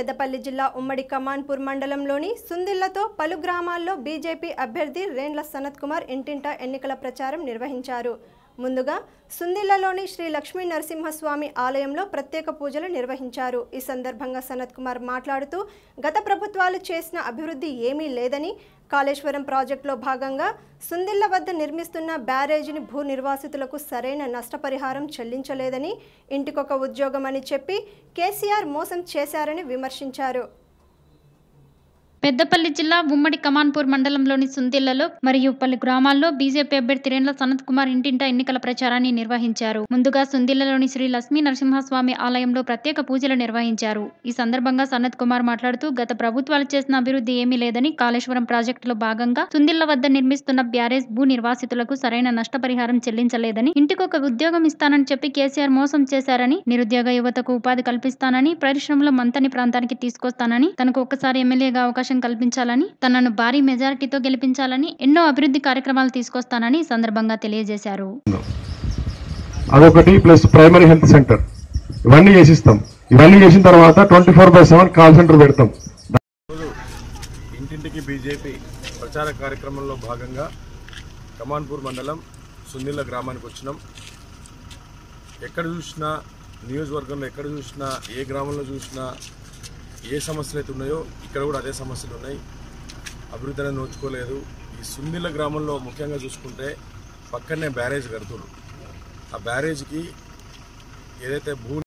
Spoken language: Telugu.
పెద్దపల్లి జిల్లా ఉమ్మడి కమాన్పూర్ మండలంలోని సుందిళ్ళతో పలు గ్రామాల్లో బీజేపీ అభ్యర్థి రేండ్ల సనత్ కుమార్ ఇంటింటా ఎన్నికల ప్రచారం నిర్వహించారు. ముందుగా సుందిల్లలోని శ్రీ లక్ష్మీ నరసింహస్వామి ఆలయంలో ప్రత్యేక పూజలు నిర్వహించారు. ఈ సందర్భంగా సనత్ కుమార్ మాట్లాడుతూ గత ప్రభుత్వాలు చేసిన అభివృద్ధి ఏమీ లేదని కాళేశ్వరం ప్రాజెక్టులో భాగంగా సుందిల్ల వద్ద నిర్మిస్తున్న బ్యారేజీని భూ నిర్వాసితులకు సరైన నష్టపరిహారం చెల్లించలేదని ఇంటికొక ఉద్యోగం అని చెప్పి కేసీఆర్ మోసం చేశారని విమర్శించారు. పెద్దపల్లి జిల్లా ఉమ్మడి కమాన్పూర్ మండలంలోని సుందిళ్ళలో మరియు పలు గ్రామాల్లో బీజేపీ అభ్యర్థి రేండ్ల సనత్ కుమార్ ఇంటింటా ఎన్నికల ప్రచారాన్ని నిర్వహించారు. ముందుగా సుందిళ్ళలోని శ్రీ లక్ష్మీ నరసింహస్వామి ఆలయంలో ప్రత్యేక పూజలు నిర్వహించారు. ఈ సందర్భంగా సనత్ కుమార్ మాట్లాడుతూ గత ప్రభుత్వాలు చేసిన అభివృద్ధి ఏమీ లేదని కాళేశ్వరం ప్రాజెక్టులో భాగంగా సుందిళ్ళ వద్ద నిర్మిస్తున్న బ్యారేజ్ భూ నిర్వాసితులకు సరైన నష్టపరిహారం చెల్లించలేదని ఇంటికొక ఉద్యోగం ఇస్తానని చెప్పి కేసీఆర్ మోసం చేశారని నిరుద్యోగ యువతకు ఉపాధి కల్పిస్తానని పరిశ్రమలో మంతని ప్రాంతానికి తీసుకొస్తానని తనకు ఒక్కసారి ఎమ్మెల్యేగా అవకాశం కల్పించాలని తనను భారీ మెజారిటీతో గెలిపించాలని ఎన్నో అభివృద్ధి కార్యక్రమాలు తీసుకొస్తానని సందర్భంగా తెలియజేశారు. అదొకటి ప్లస్ ప్రైమరీ హెల్త్ సెంటర్. ఇవన్నీ చేసిస్తాం. ఇవన్నీ చేసిన తర్వాత twenty four by seven call centre పెడతాం. ఇంటింటికి బీజేపీ ప్రచార కార్యక్రమంలో భాగంగా కమాన్పూర్ మండలం సుందిల్ల గ్రామానికి వచ్చినాం. ఎక్కడ చూసినా నియోజకవర్గంలో ఎక్కడ చూసినా ఏ గ్రామంలో చూసినా ఏ సమస్యలు అయితే ఉన్నాయో ఇక్కడ కూడా అదే సమస్యలు ఉన్నాయి. అభివృద్ధి అనేది నోచుకోలేదు. ఈ సున్నిల గ్రామంలో ముఖ్యంగా చూసుకుంటే పక్కనే బ్యారేజ్ కడుతున్నారు ఆ బ్యారేజ్కి ఏదైతే భూ